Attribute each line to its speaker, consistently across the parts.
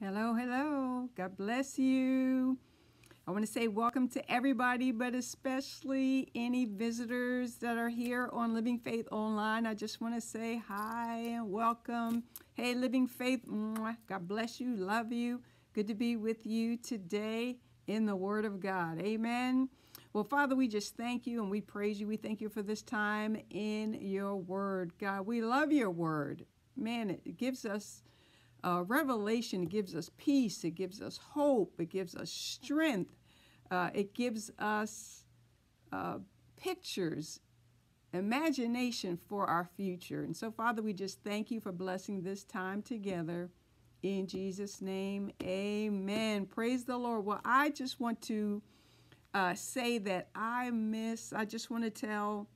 Speaker 1: Hello, hello. God bless you. I want to say welcome to everybody, but especially any visitors that are here on Living Faith Online. I just want to say hi and welcome. Hey, Living Faith, God bless you, love you. Good to be with you today in the Word of God. Amen. Well, Father, we just thank you and we praise you. We thank you for this time in your Word. God, we love your Word. Man, it gives us uh, revelation gives us peace it gives us hope it gives us strength uh, it gives us uh, pictures imagination for our future. And so father we just thank you for blessing this time together. In jesus name amen. Praise the lord. Well i just want to uh, say that i miss i just want to tell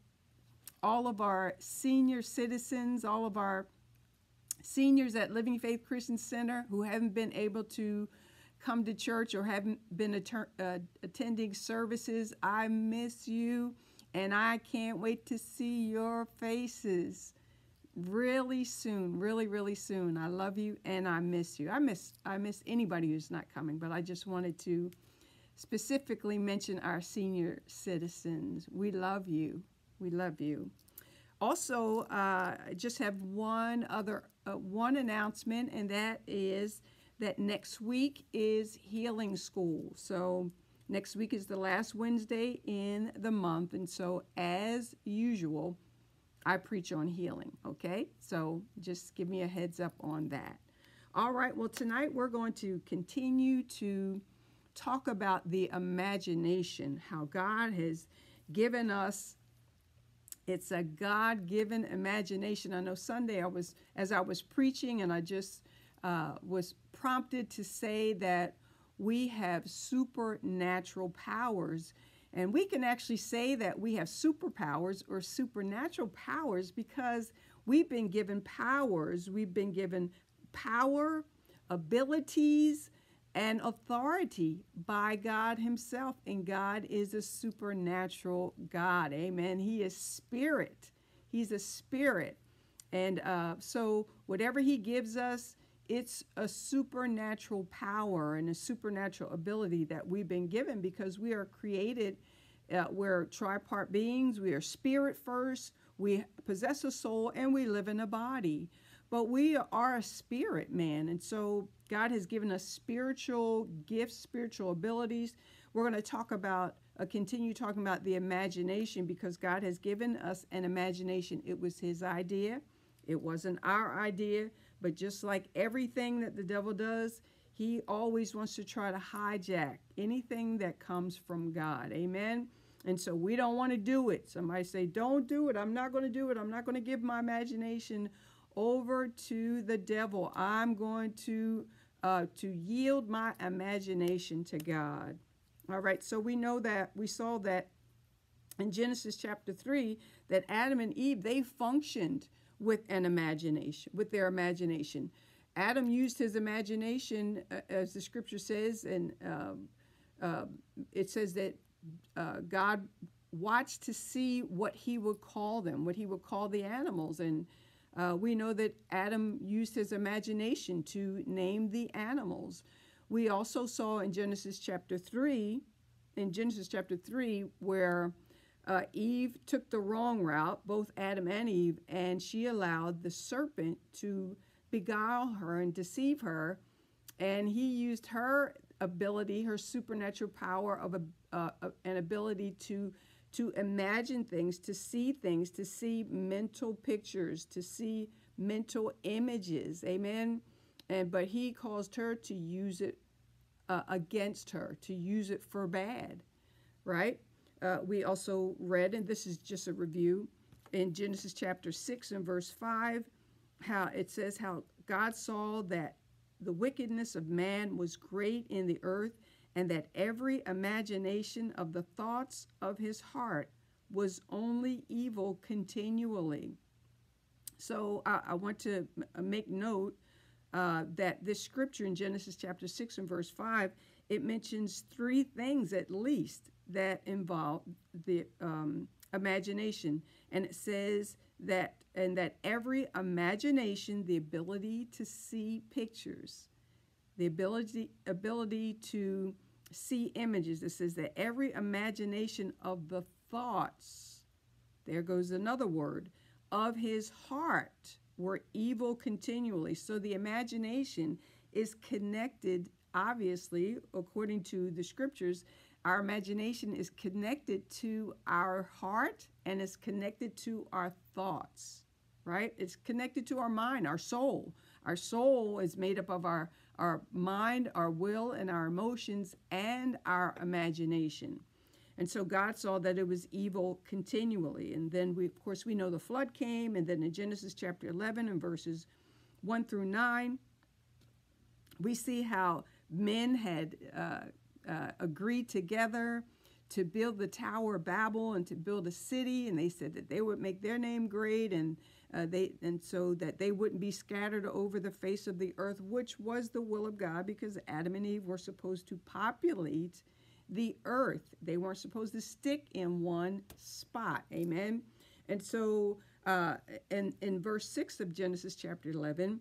Speaker 1: all of our senior citizens all of our seniors at Living Faith Christian Center who haven't been able to come to church or haven't been uh, attending services, I miss you and I can't wait to see your faces really soon, really, really soon. I love you and I miss you. I miss I miss anybody who's not coming, but I just wanted to specifically mention our senior citizens. We love you. We love you. Also, uh, I just have one other uh, one announcement, and that is that next week is healing school. So next week is the last Wednesday in the month, and so as usual, I preach on healing. Okay, so just give me a heads up on that. All right, well, tonight we're going to continue to talk about the imagination, how God has given us it's a god-given imagination. I know sunday i was as i was preaching and i just uh, was prompted to say that we have supernatural powers. And we can actually say that we have superpowers or supernatural powers because we've been given powers. We've been given power abilities and authority by God Himself. And God is a supernatural God. Amen. He is spirit. He's a spirit. And uh, so, whatever He gives us, it's a supernatural power and a supernatural ability that we've been given because we are created. Uh, we're tripart beings. We are spirit first. We possess a soul and we live in a body. But we are a spirit man. And so God has given us spiritual gifts, spiritual abilities. We're going to talk about, uh, continue talking about the imagination because God has given us an imagination. It was His idea, it wasn't our idea. But just like everything that the devil does, he always wants to try to hijack anything that comes from God. Amen. And so we don't want to do it. Somebody say, Don't do it. I'm not going to do it. I'm not going to give my imagination over to the devil. I'm going to uh, to yield my imagination to God. All right, so we know that we saw that in Genesis chapter 3 that Adam and Eve they functioned with an imagination, with their imagination. Adam used his imagination, uh, as the scripture says, and uh, uh, it says that uh, God watched to see what he would call them, what he would call the animals, and uh, we know that Adam used his imagination to name the animals. We also saw in Genesis chapter 3, in Genesis chapter 3, where uh, Eve took the wrong route, both Adam and Eve, and she allowed the serpent to beguile her and deceive her. And he used her ability, her supernatural power of a, uh, an ability to to imagine things, to see things, to see mental pictures, to see mental images. Amen. And but he caused her to use it uh, against her, to use it for bad, right? Uh, we also read, and this is just a review, in Genesis chapter 6 and verse 5, how it says how God saw that the wickedness of man was great in the earth, and that every imagination of the thoughts of his heart was only evil continually. So I, I want to uh, make note uh, that this scripture in Genesis chapter 6 and verse 5, it mentions three things at least that involve the um, imagination. And it says that, and that every imagination, the ability to see pictures, the ability ability to see images. It says that every imagination of the thoughts, there goes another word, of his heart were evil continually. So the imagination is connected, obviously, according to the scriptures. Our imagination is connected to our heart and is connected to our thoughts, right? It's connected to our mind, our soul. Our soul is made up of our, our mind, our will, and our emotions, and our imagination. And so God saw that it was evil continually. And then, we, of course, we know the flood came. And then in Genesis chapter 11 and verses 1 through 9, we see how men had uh, uh, agreed together to build the Tower of Babel and to build a city. And they said that they would make their name great and uh, they and so that they wouldn't be scattered over the face of the earth, which was the will of God, because Adam and Eve were supposed to populate the earth. They weren't supposed to stick in one spot. Amen. And so, uh, in in verse six of Genesis chapter eleven,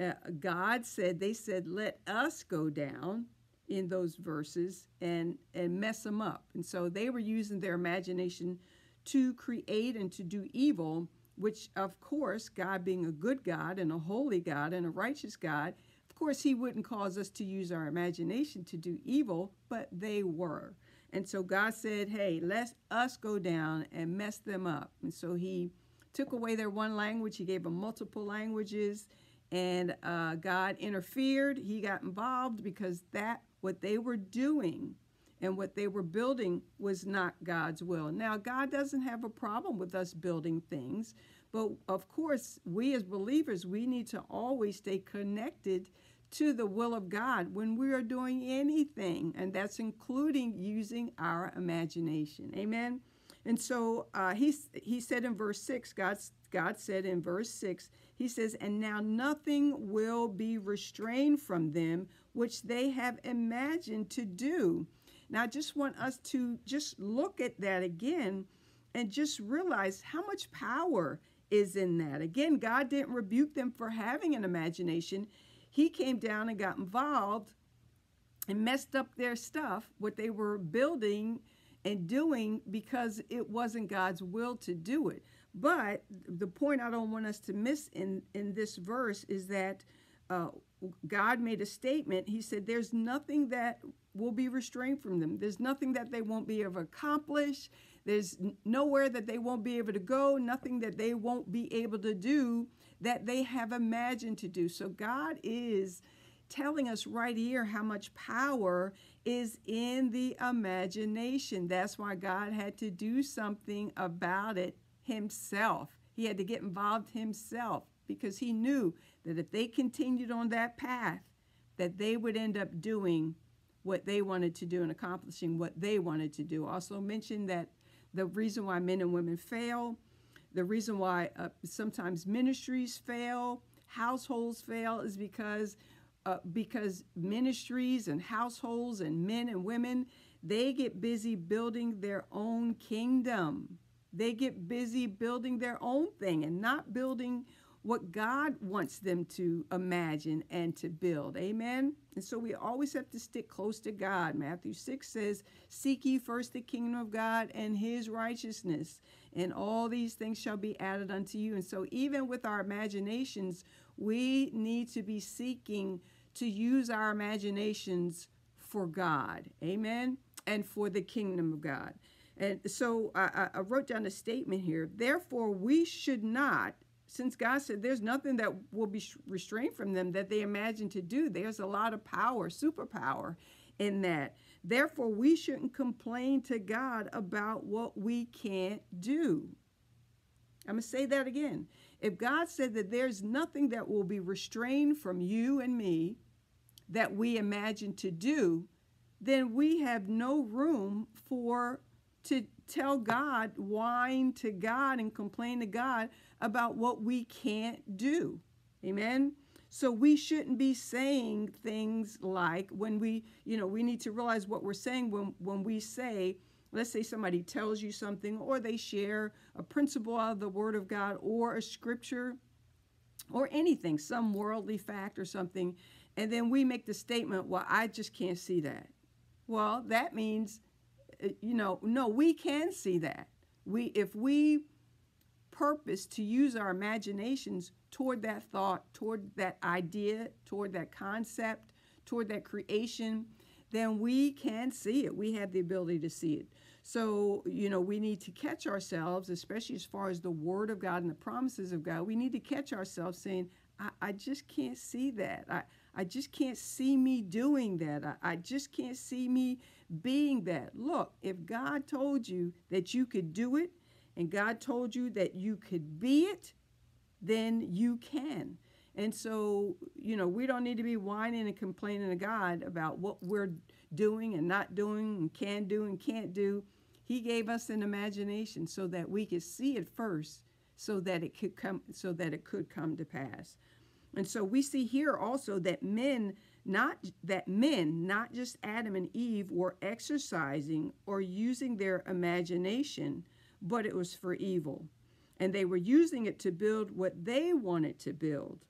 Speaker 1: uh, God said, "They said, let us go down." in those verses and and mess them up and so they were using their imagination to create and to do evil which of course, God being a good God and a holy God and a righteous God, of course, He wouldn't cause us to use our imagination to do evil, but they were. And so God said, hey, let us go down and mess them up. And so He took away their one language, He gave them multiple languages, and uh, God interfered. He got involved because that, what they were doing, and what they were building was not God's will. Now, God doesn't have a problem with us building things, but of course, we as believers, we need to always stay connected to the will of God when we are doing anything, and that's including using our imagination. Amen. And so uh, he, he said in verse 6, God, God said in verse 6, He says, And now nothing will be restrained from them which they have imagined to do. Now, I just want us to just look at that again and just realize how much power is in that. Again, God didn't rebuke them for having an imagination. He came down and got involved and messed up their stuff, what they were building and doing because it wasn't God's will to do it. But the point I don't want us to miss in, in this verse is that uh, God made a statement. He said, There's nothing that will be restrained from them. There's nothing that they won't be able to accomplish. There's nowhere that they won't be able to go, nothing that they won't be able to do that they have imagined to do. So God is telling us right here how much power is in the imagination. That's why God had to do something about it himself. He had to get involved himself because he knew that if they continued on that path, that they would end up doing what they wanted to do and accomplishing what they wanted to do. Also mentioned that the reason why men and women fail, the reason why uh, sometimes ministries fail, households fail, is because uh, because ministries and households and men and women they get busy building their own kingdom. They get busy building their own thing and not building what God wants them to imagine and to build. Amen. And so we always have to stick close to God. Matthew 6 says, Seek ye first the kingdom of God and his righteousness, and all these things shall be added unto you. And so, even with our imaginations, we need to be seeking to use our imaginations for God. Amen. And for the kingdom of God. And so I, I wrote down a statement here. Therefore, we should not since God said there's nothing that will be restrained from them that they imagine to do, there's a lot of power, superpower in that. Therefore, we shouldn't complain to God about what we can't do. I'm going to say that again. If God said that there's nothing that will be restrained from you and me that we imagine to do, then we have no room for to tell God, whine to God, and complain to God about what we can't do. Amen. So we shouldn't be saying things like when we, you know, we need to realize what we're saying when when we say, let's say somebody tells you something or they share a principle out of the word of God or a scripture or anything, some worldly fact or something, and then we make the statement, well, I just can't see that. Well, that means, you know, no, we can see that. We, if we purpose to use our imaginations toward that thought, toward that idea, toward that concept, toward that creation, then we can see it. We have the ability to see it. So, you know, we need to catch ourselves, especially as far as the Word of God and the promises of God. We need to catch ourselves saying, I, I just can't see that. I, I just can't see me doing that. I, I just can't see me being that. Look, if God told you that you could do it and God told you that you could be it, then you can. And so, you know, we don't need to be whining and complaining to God about what we're doing and not doing and can do and can't do. He gave us an imagination so that we could see it first so that it could come so that it could come to pass. And so we see here also that men not that men, not just Adam and Eve were exercising or using their imagination, but it was for evil. And they were using it to build what they wanted to build.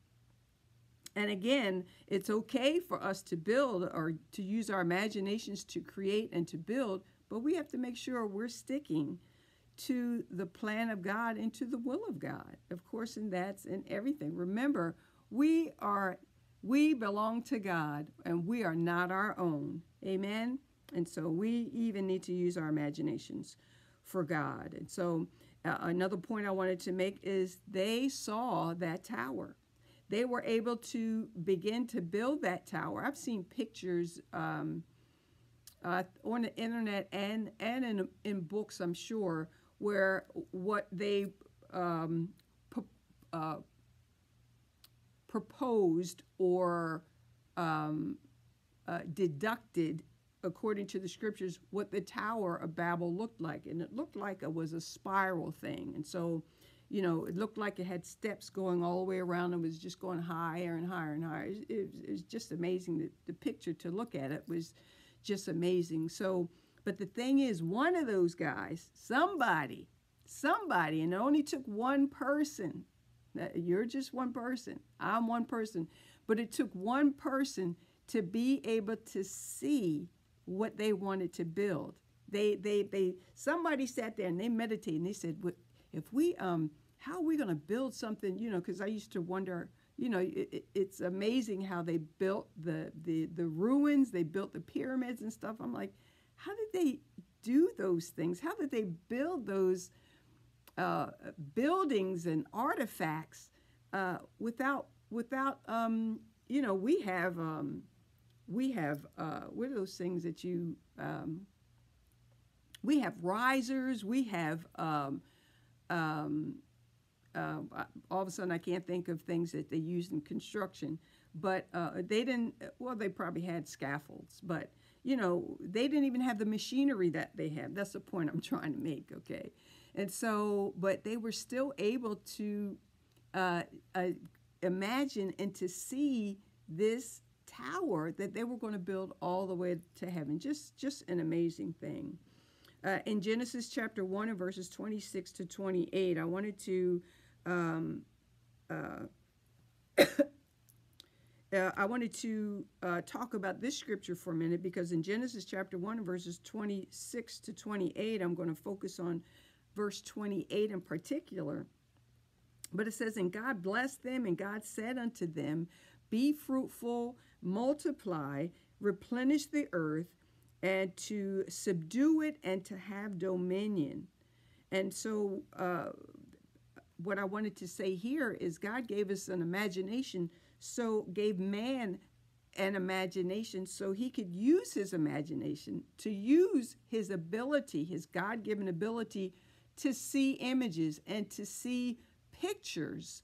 Speaker 1: And again, it's okay for us to build or to use our imaginations to create and to build, but we have to make sure we're sticking to the plan of God and to the will of God. Of course, and that's in everything. Remember, we are we belong to God and we are not our own. Amen. And so we even need to use our imaginations for God. And so uh, another point I wanted to make is they saw that tower. They were able to begin to build that tower. I've seen pictures um, uh, on the internet and and in in books, I'm sure, where what they um, uh, proposed or um, uh, deducted, according to the scriptures, what the Tower of Babel looked like, and it looked like it was a spiral thing, and so. You know, it looked like it had steps going all the way around and was just going higher and higher and higher. It, it, it was just amazing. The, the picture to look at it was just amazing. So, but the thing is, one of those guys, somebody, somebody, and it only took one person. You're just one person. I'm one person. But it took one person to be able to see what they wanted to build. They, they, they, somebody sat there and they meditated and they said, if we, um, how are we going to build something, you know, because I used to wonder, you know, it, it's amazing how they built the, the, the ruins, they built the pyramids and stuff. I'm like, how did they do those things? How did they build those uh, buildings and artifacts uh, without, without um, you know, we have, um, we have, uh, what are those things that you, um, we have risers, we have, um, um, uh, all of a sudden I can't think of things that they used in construction, but uh, they didn't, well, they probably had scaffolds, but you know, they didn't even have the machinery that they have. That's the point I'm trying to make, okay? And so, but they were still able to uh, uh, imagine and to see this tower that they were going to build all the way to heaven. Just, just an amazing thing. Uh, in Genesis chapter 1 and verses 26 to 28, I wanted to um, uh, uh, I wanted to uh, talk about this scripture for a minute because in Genesis chapter 1, verses 26 to 28, I'm going to focus on verse 28 in particular. But it says, And God blessed them, and God said unto them, Be fruitful, multiply, replenish the earth, and to subdue it and to have dominion. And so, uh, what I wanted to say here is God gave us an imagination, so gave man an imagination so he could use his imagination to use his ability, his God given ability to see images and to see pictures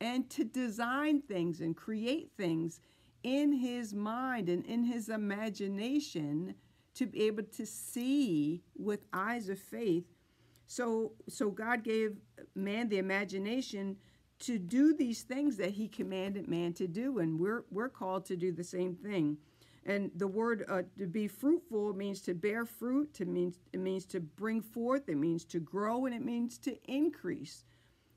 Speaker 1: and to design things and create things in his mind and in his imagination to be able to see with eyes of faith so, so God gave man the imagination to do these things that he commanded man to do, and we're, we're called to do the same thing. And the word uh, to be fruitful means to bear fruit, to means, it means to bring forth, it means to grow, and it means to increase.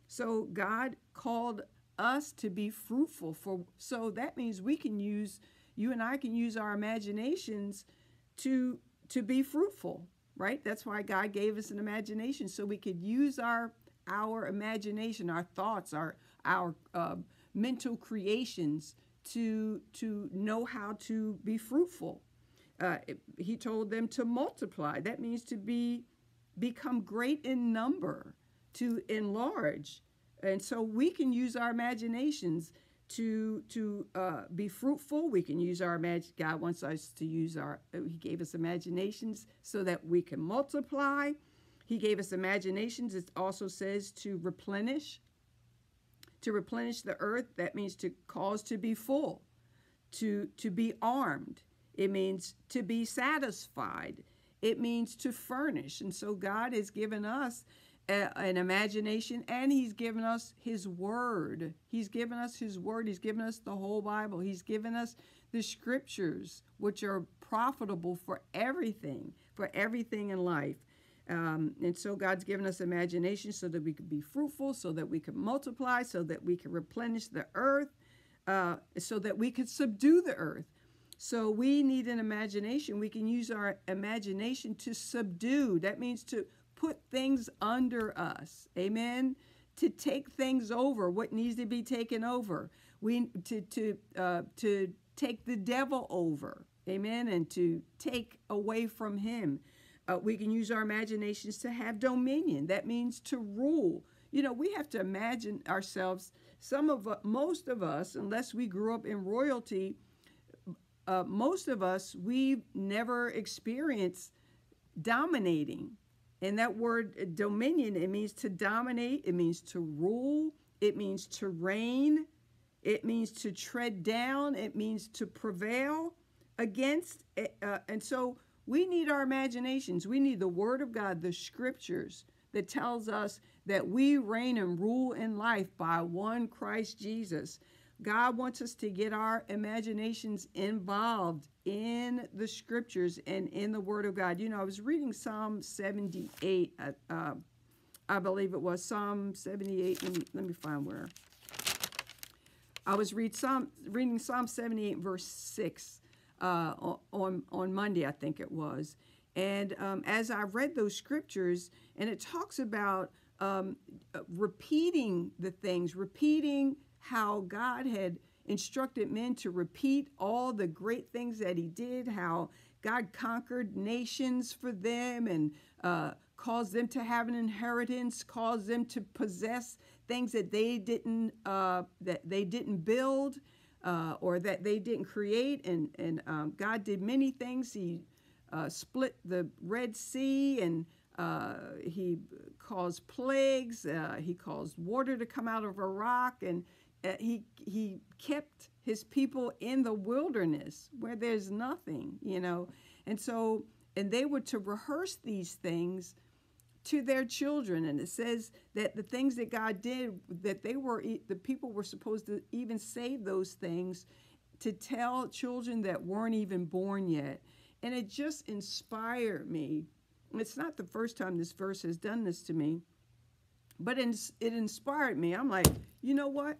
Speaker 1: So God called us to be fruitful for so that means we can use you and I can use our imaginations to to be fruitful, right? That's why God gave us an imagination so we could use our our imagination, our thoughts, our our uh, mental creations to to know how to be fruitful. Uh, he told them to multiply. That means to be become great in number, to enlarge, and so we can use our imaginations to to uh, be fruitful. We can use our imagine. God wants us to use our. He gave us imaginations so that we can multiply. He gave us imaginations. It also says to replenish. To replenish the earth, that means to cause to be full, to to be armed. It means to be satisfied. It means to furnish. And so God has given us a, an imagination and he's given us his word. He's given us his word. He's given us the whole Bible. He's given us the scriptures, which are profitable for everything, for everything in life. Um, and so God's given us imagination so that we could be fruitful, so that we could multiply, so that we can replenish the earth, uh, so that we could subdue the earth. So we need an imagination. We can use our imagination to subdue. That means to put things under us. Amen. To take things over, what needs to be taken over. We to to uh, to take the devil over. Amen. And to take away from him. Uh, we can use our imaginations to have dominion. That means to rule. You know, we have to imagine ourselves. Some of most of us, unless we grew up in royalty, uh, most of us we've never experienced dominating and that word uh, dominion, it means to dominate, it means to rule, it means to reign, it means to tread down, it means to prevail against. Eh, uh, and so we need our imaginations. We need the Word of God, the scriptures that tells us that we reign and rule in life by one Christ Jesus. God wants us to get our imaginations involved in the scriptures and in the Word of God. You know, I was reading Psalm 78, uh, uh, I believe it was Psalm 78. Let me, let me find where. I was read Psalm, reading Psalm 78, verse 6 uh, on, on Monday, I think it was. And um, as I read those scriptures, and it talks about um, repeating the things, repeating how God had instructed men to repeat all the great things that he did, how God conquered nations for them and uh, caused them to have an inheritance, caused them to possess things that they didn't uh, that they didn't build uh, or that they didn't create. And and um, God did many things. He uh, split the Red Sea and uh, he caused plagues. Uh, he caused water to come out of a rock and uh, he he kept his people in the wilderness where there's nothing, you know. And so and they were to rehearse these things to their children and it says that the things that God did that they were the people were supposed to even say those things to tell children that weren't even born yet. And it just inspired me. It's not the first time this verse has done this to me, but it inspired me. I'm like, you know what?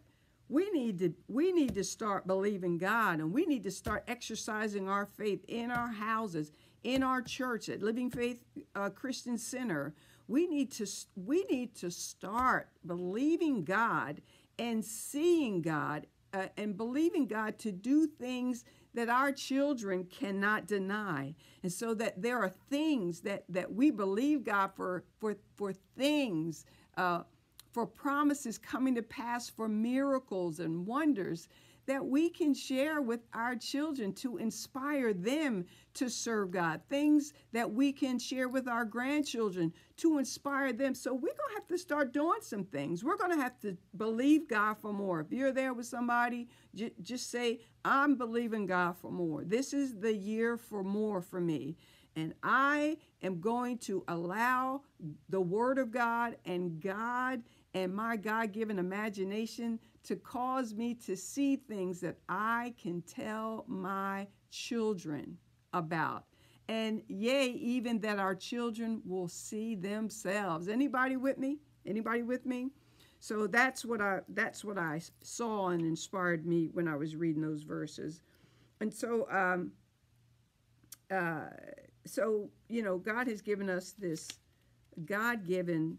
Speaker 1: we need to we need to start believing God and we need to start exercising our faith in our houses, in our church at Living Faith uh, Christian Center. We need to we need to start believing God and seeing God uh, and believing God to do things that our children cannot deny. And so that there are things that that we believe God for for for things uh, for promises coming to pass, for miracles and wonders that we can share with our children to inspire them to serve God. Things that we can share with our grandchildren to inspire them. So we're going to have to start doing some things. We're going to have to believe God for more. If you're there with somebody, j- just say, I'm believing God for more. This is the year for more for me. And I am going to allow the Word of God and God and my God given imagination to cause me to see things that I can tell my children about. And yea, even that our children will see themselves. Anybody with me? Anybody with me? So that's what I that's what I saw and inspired me when I was reading those verses. And so um, uh, so you know, God has given us this God-given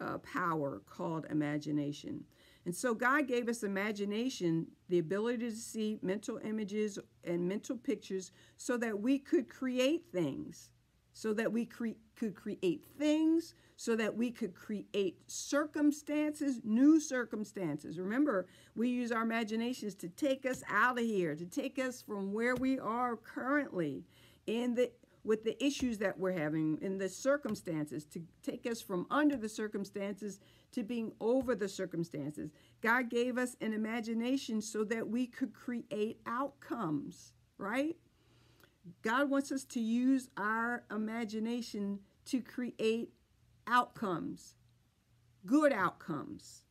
Speaker 1: uh, power called imagination. And so God gave us imagination, the ability to see mental images and mental pictures so that we could create things, so that we cre- could create things, so that we could create circumstances, new circumstances. Remember, we use our imaginations to take us out of here, to take us from where we are currently in the with the issues that we're having in the circumstances to take us from under the circumstances to being over the circumstances. God gave us an imagination so that we could create outcomes, right? God wants us to use our imagination to create outcomes, good outcomes,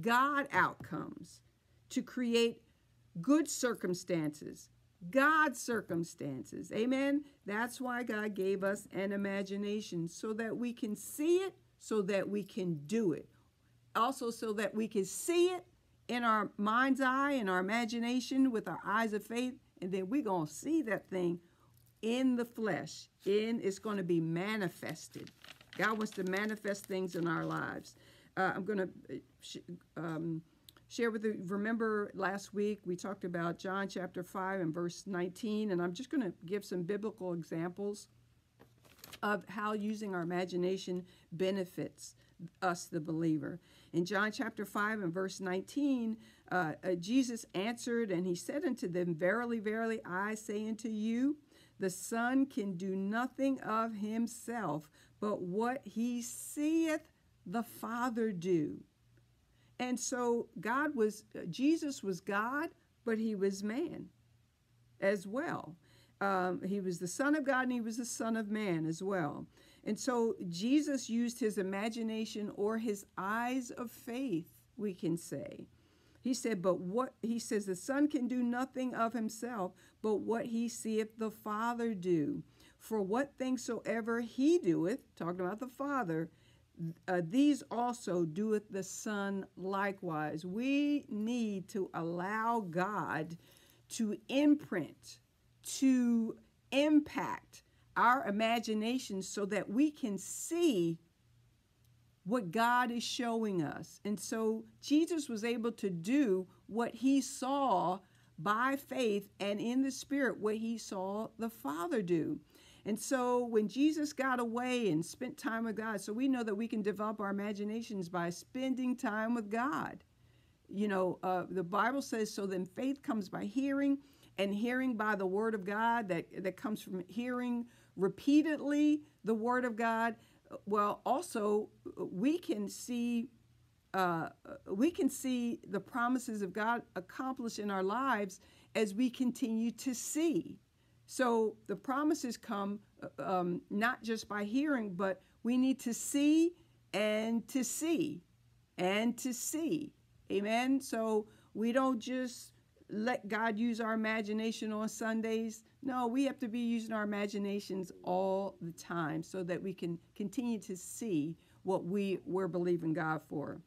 Speaker 1: God outcomes, to create good circumstances, God's circumstances. Amen. That's why God gave us an imagination so that we can see it, so that we can do it. Also, so that we can see it in our mind's eye, in our imagination, with our eyes of faith, and then we're going to see that thing in the flesh. In it's going to be manifested. God wants to manifest things in our lives. Uh, I'm going to uh, um, share with you. Remember last week we talked about John chapter 5 and verse 19, and I'm just going to give some biblical examples of how using our imagination benefits us, the believer. In John chapter 5 and verse 19, uh, uh, Jesus answered and he said unto them, Verily, verily, I say unto you, the Son can do nothing of himself, but what he seeth the Father do. And so God was, Jesus was God, but he was man as well. Um, he was the Son of God and he was the Son of Man as well. And so Jesus used his imagination or his eyes of faith, we can say. He said, But what he says, the Son can do nothing of himself, but what he seeth the Father do. For what things soever he doeth, talking about the Father, uh, these also doeth the Son likewise. We need to allow God to imprint, to impact our imagination so that we can see what God is showing us. And so Jesus was able to do what he saw by faith and in the Spirit, what he saw the Father do. And so when Jesus got away and spent time with God, so we know that we can develop our imaginations by spending time with God. You know, uh, the Bible says, so then faith comes by hearing, and hearing by the word of God, that, that comes from hearing repeatedly the word of God. Well, also, we can see. Uh, we can see the promises of God accomplished in our lives as we continue to see. So the promises come uh, um, not just by hearing, but we need to see and to see and to see. Amen. So we don't just let God use our imagination on Sundays. No, we have to be using our imaginations all the time so that we can continue to see what we we're believing God for.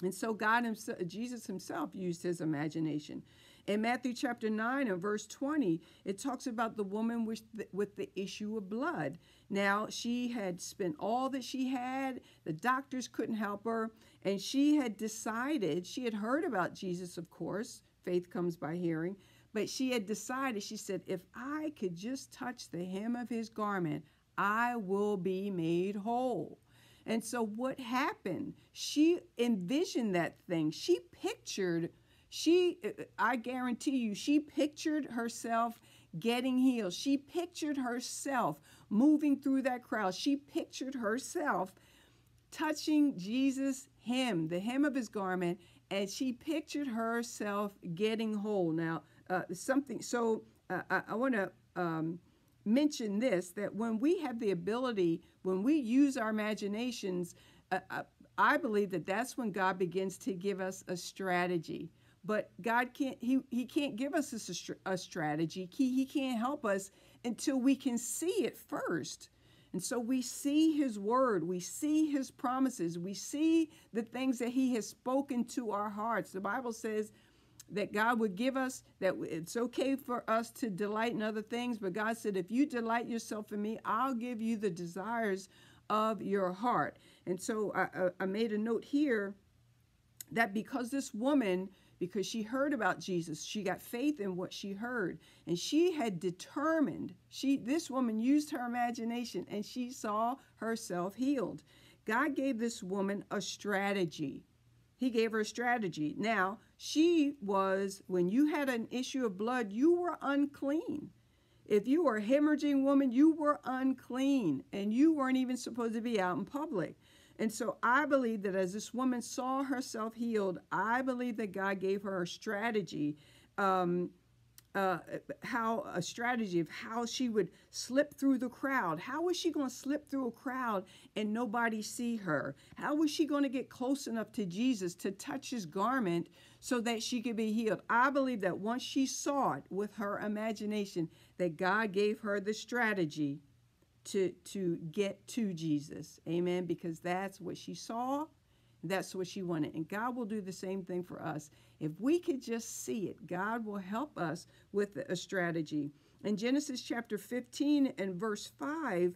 Speaker 1: And so God himself, Jesus himself used his imagination. In Matthew chapter 9 and verse 20, it talks about the woman with the, with the issue of blood. Now, she had spent all that she had, the doctors couldn't help her, and she had decided, she had heard about Jesus, of course, faith comes by hearing, but she had decided, she said, if I could just touch the hem of his garment, I will be made whole. And so what happened? She envisioned that thing. She pictured she, uh, I guarantee you, she pictured herself getting healed. She pictured herself moving through that crowd. She pictured herself touching Jesus' hem, the hem of his garment, and she pictured herself getting whole. Now, uh, something, so uh, I, I want to um, mention this that when we have the ability, when we use our imaginations, uh, uh I believe that that's when God begins to give us a strategy but God can't he, he can't give us a, a strategy. He, he can't help us until we can see it first. And so we see his word, we see his promises, we see the things that he has spoken to our hearts. The Bible says that God would give us, that it's okay for us to delight in other things, but God said, if you delight yourself in me, I'll give you the desires of your heart. And so I, I made a note here that because this woman, because she heard about Jesus, she got faith in what she heard, and she had determined, she this woman used her imagination and she saw herself healed. God gave this woman a strategy. He gave her a strategy. Now, she was, when you had an issue of blood, you were unclean. If you were a hemorrhaging woman, you were unclean and you weren't even supposed to be out in public. And so I believe that as this woman saw herself healed, I believe that God gave her a strategy, um, uh, how a strategy of how she would slip through the crowd. How was she going to slip through a crowd and nobody see her? How was she going to get close enough to Jesus to touch his garment so that she could be healed? I believe that once she saw it with her imagination, that God gave her the strategy to to get to Jesus. Amen. Because that's what she saw, that's what she wanted. And God will do the same thing for us. If we could just see it, God will help us with a strategy. In Genesis chapter 15 and verse 5,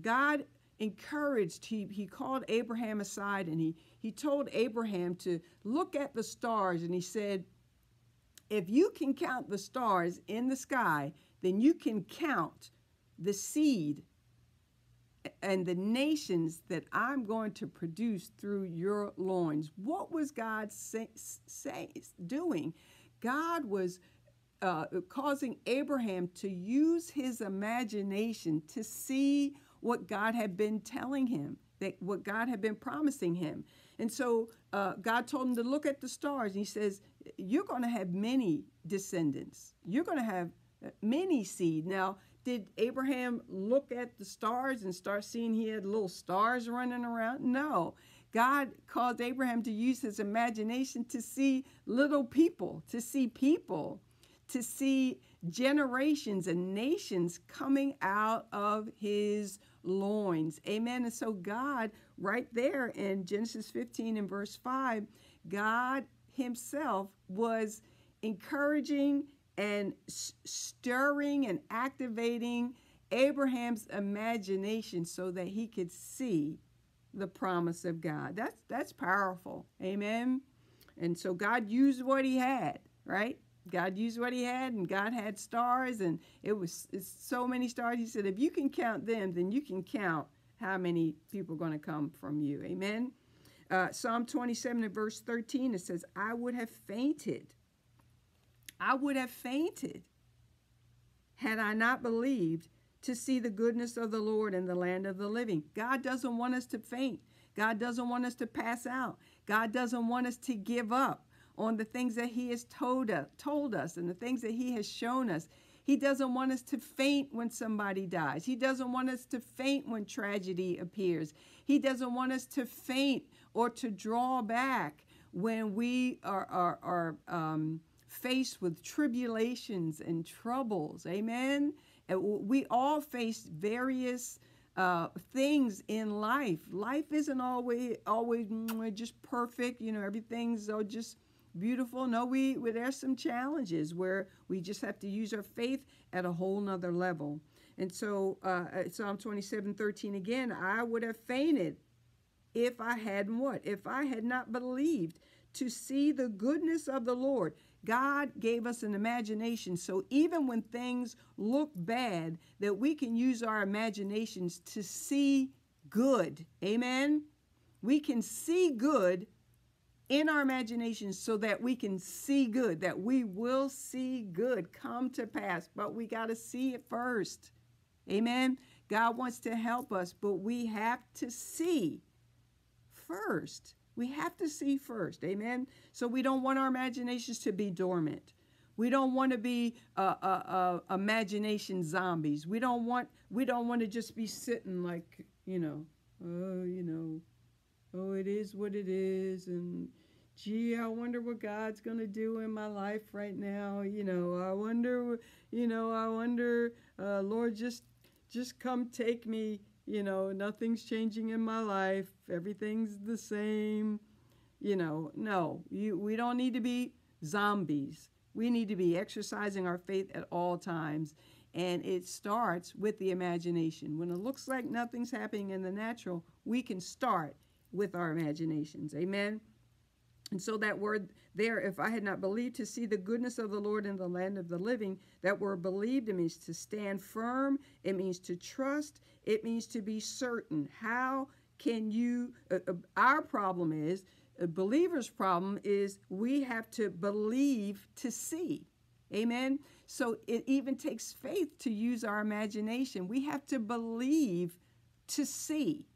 Speaker 1: God encouraged, he, he called Abraham aside and he, he told Abraham to look at the stars and he said, if you can count the stars in the sky, then you can count the seed and the nations that I'm going to produce through your loins. What was God say, say doing? God was uh, causing Abraham to use his imagination to see what God had been telling him, that what God had been promising him. And so uh, God told him to look at the stars. And he says, You're going to have many descendants. You're going to have uh, many seed. Now, did Abraham look at the stars and start seeing he had little stars running around? No. God caused Abraham to use his imagination to see little people, to see people, to see generations and nations coming out of his loins. Amen. And so, God, right there in Genesis 15 and verse 5, God Himself was encouraging and stirring and activating Abraham's imagination so that he could see the promise of God. That's that's powerful. Amen. And so God used what he had, right? God used what he had and God had stars and it was so many stars. He said, if you can count them, then you can count how many people are going to come from you. Amen. Uh, Psalm 27 and verse 13, it says, I would have fainted I would have fainted had I not believed to see the goodness of the Lord in the land of the living. God doesn't want us to faint. God doesn't want us to pass out. God doesn't want us to give up on the things that He has told us, told us and the things that He has shown us. He doesn't want us to faint when somebody dies. He doesn't want us to faint when tragedy appears. He doesn't want us to faint or to draw back when we are, are, are um, faced with tribulations and troubles. Amen. We all face various uh, things in life. Life isn't always always just perfect. You know, everything's all just beautiful. No, we there's some challenges where we just have to use our faith at a whole nother level. And so uh, Psalm 27, 13 again, I would have fainted if I hadn't what? If I had not believed to see the goodness of the Lord. God gave us an imagination so even when things look bad, that we can use our imaginations to see good. Amen? We can see good in our imaginations so that we can see good, that we will see good come to pass, but we got to see it first. Amen? God wants to help us, but we have to see first. We have to see first, amen? So we don't want our imaginations to be dormant. We don't want to be uh, uh, uh, imagination zombies. We don't want we don't want to just be sitting like you know, oh you know, oh it is what it is, and gee, I wonder what God's gonna do in my life right now. You know, I wonder, you know, I wonder, uh, Lord, just just come take me you know, nothing's changing in my life, everything's the same. You know, no, you, we don't need to be zombies. We need to be exercising our faith at all times. And it starts with the imagination. When it looks like nothing's happening in the natural, we can start with our imaginations. Amen. And so that word there, if I had not believed to see the goodness of the Lord in the land of the living, that word believed, it means to stand firm, it means to trust, it means to be certain. How can you, uh, uh, our problem is, a believer's problem is we have to believe to see. Amen. So it even takes faith to use our imagination. We have to believe to see.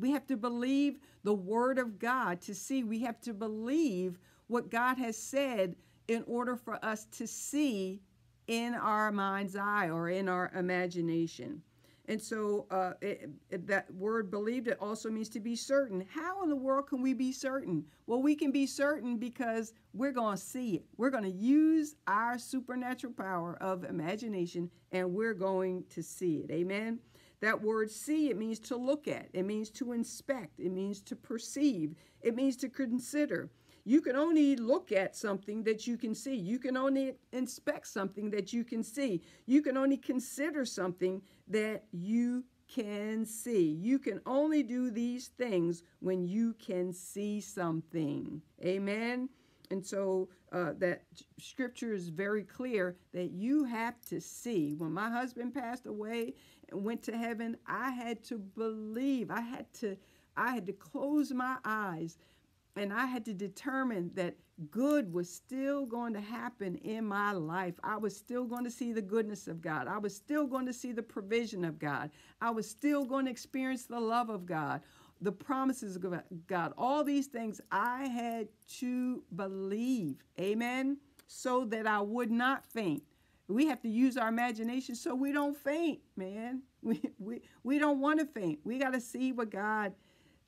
Speaker 1: We have to believe the Word of God to see. We have to believe what God has said in order for us to see in our mind's eye or in our imagination. And so uh, it, it, that word believed, it also means to be certain. How in the world can we be certain? Well, we can be certain because we're going to see it. We're going to use our supernatural power of imagination and we're going to see it. Amen. That word see, it means to look at, it means to inspect, it means to perceive, it means to consider. You can only look at something that you can see. You can only inspect something that you can see. You can only consider something that you can see. You can only do these things when you can see something. Amen. And so uh, that scripture is very clear that you have to see. When my husband passed away went to heaven, I had to believe. I had to I had to close my eyes and I had to determine that good was still going to happen in my life. I was still going to see the goodness of God. I was still going to see the provision of God. I was still going to experience the love of God, the promises of God. All these things I had to believe. Amen. So that I would not faint. We have to use our imagination so we don't faint, man. We, we, we don't want to faint. We got to see what God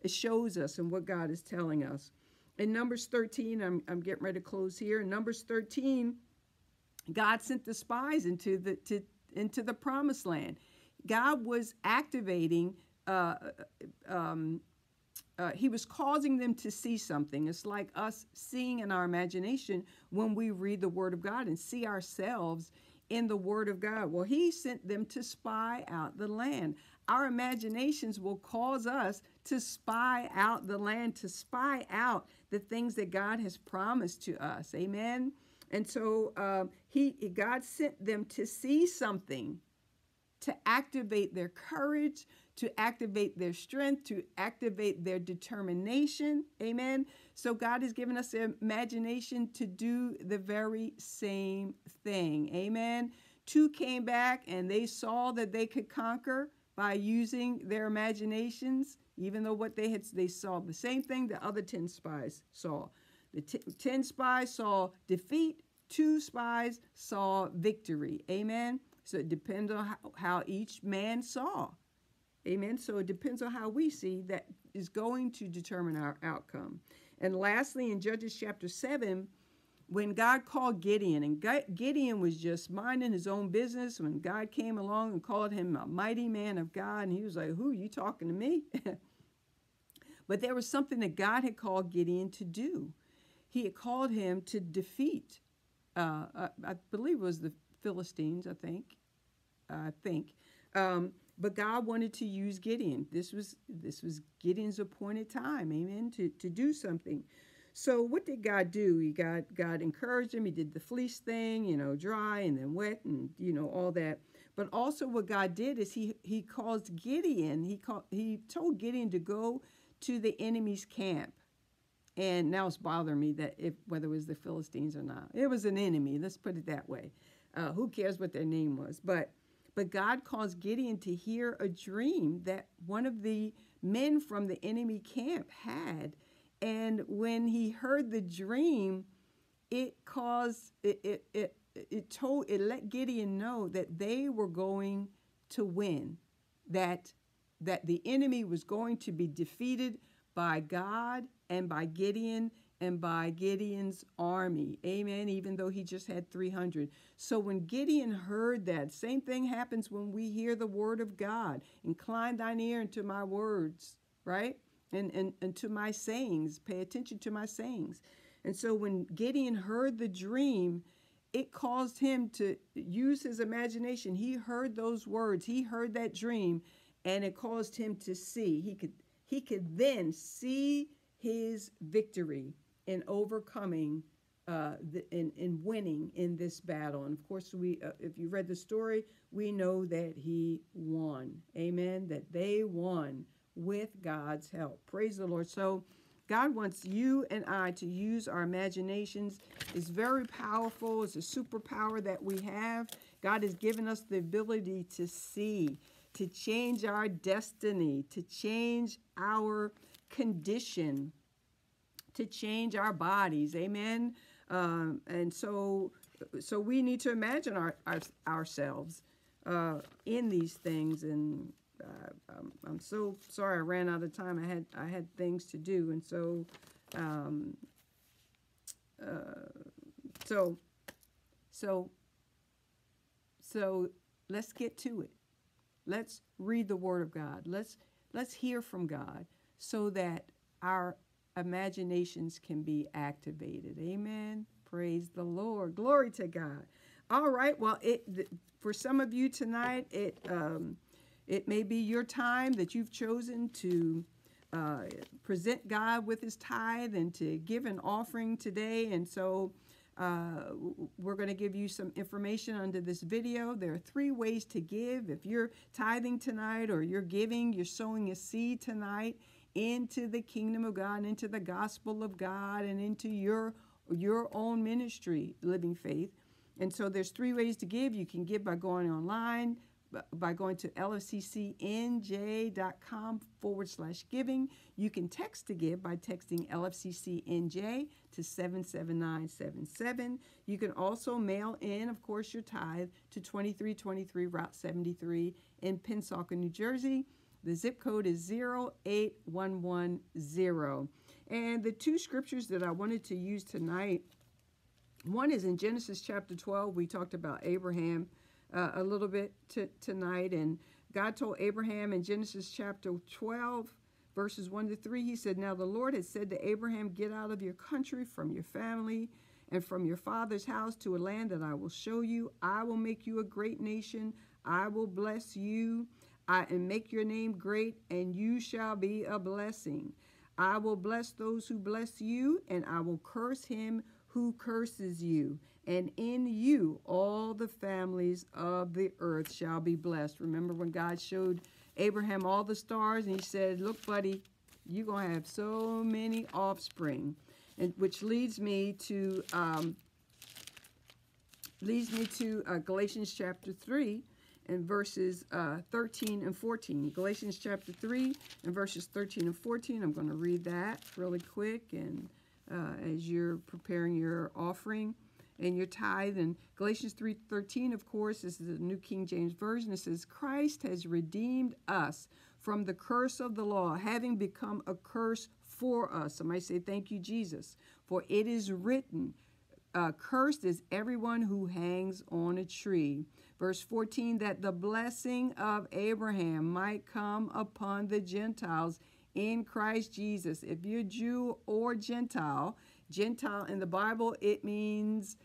Speaker 1: shows us and what God is telling us. In Numbers 13, I'm, I'm getting ready to close here. In Numbers 13, God sent the spies into the, to, into the promised land. God was activating, uh, um, uh, he was causing them to see something. It's like us seeing in our imagination when we read the Word of God and see ourselves in the Word of God. Well, He sent them to spy out the land. Our imaginations will cause us to spy out the land, to spy out the things that God has promised to us. Amen. And so um, he, God sent them to see something, to activate their courage, to activate their strength, to activate their determination. Amen. So God has given us the imagination to do the very same thing. Amen. Two came back and they saw that they could conquer by using their imaginations, even though what they had they saw the same thing the other 10 spies saw. The t- 10 spies saw defeat, two spies saw victory. Amen. So it depends on how, how each man saw. Amen. So it depends on how we see that is going to determine our outcome. And lastly, in Judges chapter 7, when God called Gideon, and Gideon was just minding his own business, when God came along and called him a mighty man of God, and he was like, Who, you talking to me? but there was something that God had called Gideon to do. He had called him to defeat, uh, I, I, believe it was the Philistines, I think. I think. Um, but God wanted to use Gideon. This was this was Gideon's appointed time, amen, to, to do something. So what did God do? He God God encouraged him. He did the fleece thing, you know, dry and then wet and you know all that. But also what God did is he he caused Gideon, he called he told Gideon to go to the enemy's camp. And now it's bothering me that if whether it was the Philistines or not. It was an enemy, let's put it that way. Uh, who cares what their name was? But but God caused Gideon to hear a dream that one of the men from the enemy camp had. And when he heard the dream, it caused it it it, it told it let Gideon know that they were going to win, that that the enemy was going to be defeated by God and by Gideon, and by Gideon's army. Amen. Even though he just had 300. So when Gideon heard that, same thing happens when we hear the word of God. Incline thine ear unto my words, right? And, and, and to my sayings. Pay attention to my sayings. And so when Gideon heard the dream, it caused him to use his imagination. He heard those words, he heard that dream, and it caused him to see. He could he could then see his victory in overcoming uh, the, in, in winning in this battle. And of course, we uh, if you read the story, we know that he won. Amen. That they won with God's help. Praise the Lord. So God wants you and I to use our imaginations. It's very powerful. It's a superpower that we have. God has given us the ability to see, to change our destiny, to change our condition to change our bodies. Amen. Um, and so, so we need to imagine our, our ourselves uh, in these things. And uh, I'm, I'm, so sorry I ran out of time. I had I had things to do, and so, um, uh, so, so, so let's get to it. Let's read the Word of God. Let's let's hear from God so that our imaginations can be activated. Amen. Praise the Lord. Glory to God. All right. Well, it for some of you tonight, it um, it may be your time that you've chosen to uh, present God with His tithe and to give an offering today, and so. Uh, we're going to give you some information under this video. There are three ways to give. If you're tithing tonight or you're giving, you're sowing a seed tonight, into the kingdom of God, into the gospel of God, and into your your own ministry, Living Faith. And so there's three ways to give. You can give by going online, by going to lfccnj.com forward slash giving. You can text to give by texting LFCCNJ to 77977. You can also mail in, of course, your tithe to 2323 Route 73 in Pennsauken, New Jersey. The zip code is 08110. And the two scriptures that I wanted to use tonight one is in Genesis chapter 12. We talked about Abraham uh, a little bit tonight. And God told Abraham in Genesis chapter 12, verses 1 to 3, He said, Now the Lord had said to Abraham, Get out of your country, from your family, and from your father's house to a land that I will show you. I will make you a great nation. I will bless you. I, and make your name great, and you shall be a blessing. I will bless those who bless you, and I will curse him who curses you. And in you all the families of the earth shall be blessed. Remember when God showed Abraham all the stars, and he said, Look, buddy, you're going to have so many offspring. And which leads me to um, leads me to uh, Galatians chapter 3, in verses uh, 13 and 14. Galatians chapter 3 and verses 13 and 14. I'm going to read that really quick and uh, as you're preparing your offering and your tithe. And Galatians 3:13, of course, is the New King James Version. It says, Christ has redeemed us from the curse of the law, having become a curse for us. Somebody say, Thank you, Jesus. For it is written, uh, Cursed is everyone who hangs on a tree Verse 14, that the blessing of Abraham might come upon the Gentiles in Christ Jesus. If you're Jew or Gentile, Gentile in the Bible, it means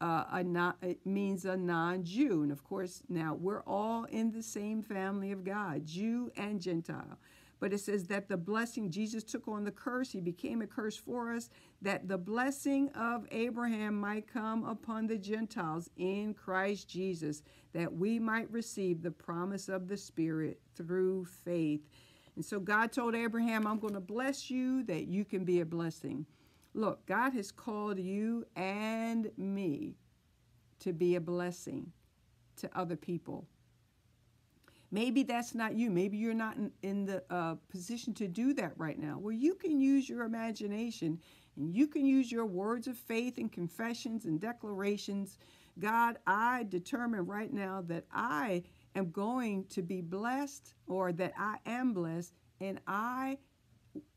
Speaker 1: uh, a non, it means a non-Jew. And of course, now we're all in the same family of God, Jew and Gentile. But it says that the blessing, Jesus took on the curse, he became a curse for us, that the blessing of Abraham might come upon the Gentiles in Christ Jesus, that we might receive the promise of the Spirit through faith. And so God told Abraham, I'm going to bless you that you can be a blessing. Look, God has called you and me to be a blessing to other people. Maybe that's not you. Maybe you're not in, in the uh, position to do that right now. Well, you can use your imagination and you can use your words of faith and confessions and declarations. God, I determine right now that I am going to be blessed or that I am blessed and I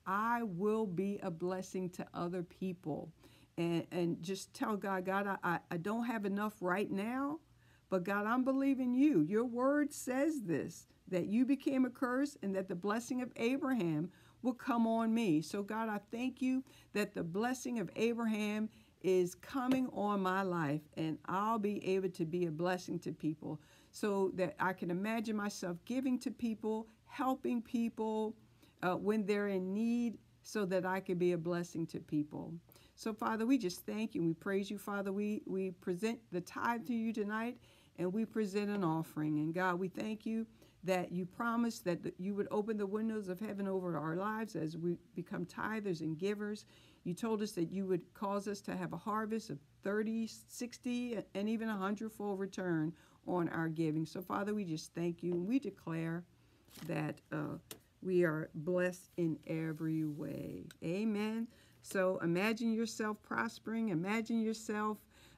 Speaker 1: I will be a blessing to other people. And, and just tell God, God, I, I, I don't have enough right now, but God, I'm believing you. Your word says this that you became a curse and that the blessing of Abraham will come on me. So, God, I thank you that the blessing of Abraham is coming on my life and I'll be able to be a blessing to people so that I can imagine myself giving to people, helping people uh, when they're in need so that I can be a blessing to people. So, Father, we just thank you. And we praise you, Father. We, we present the tithe to you tonight and we present an offering. And God, we thank you that you promised that you would open the windows of heaven over our lives as we become tithers and givers. You told us that you would cause us to have a harvest of 30, 60, and even a hundredfold return on our giving. So, Father, we just thank you and we declare that uh, we are blessed in every way. Amen. So, imagine yourself prospering, imagine yourself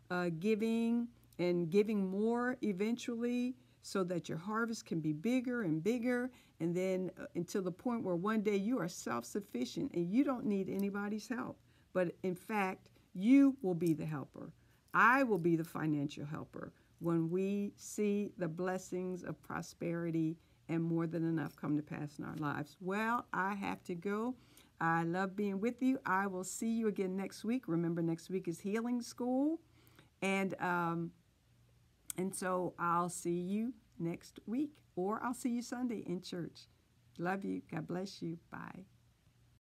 Speaker 1: uh, giving and giving more eventually so that your harvest can be bigger and bigger. And then uh, until the point where one day you are self-sufficient and you don't need anybody's help. But in fact you will be the helper. I will be the financial helper when we see the blessings of prosperity and more than enough come to pass in our lives. Well i have to go. I love being with you. I will see you again next week. Remember next week is healing school. And um, and so I'll see you next week, or I'll see you Sunday in church. Love you. God bless you. Bye.